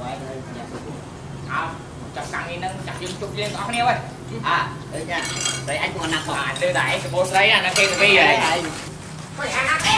វ៉ៃហើយញ៉ាំអោចាប់កាំងនេះនឹងចាប់យើងជប់យើងទាំងអស់គ្នាហើយអាអើញ៉ាស្រីអញគង់ណាស់បងអត់លើតែឯងកបោស្រីអានៅ KTV ហើយហើយអាអាទេ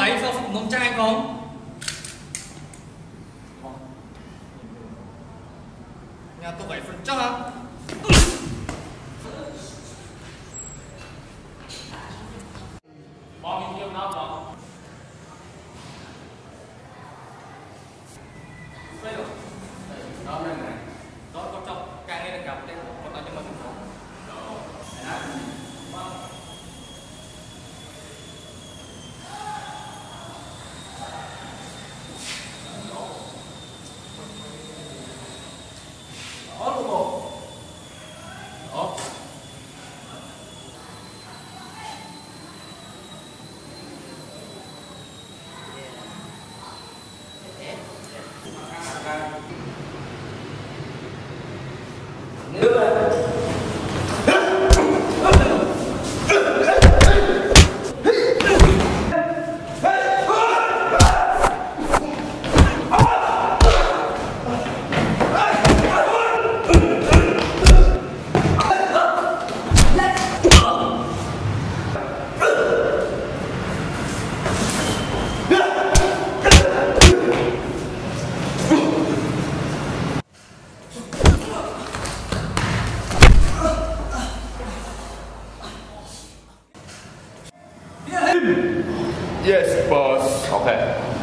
ấy do phụ mông trai không time. Yes, boss. Okay.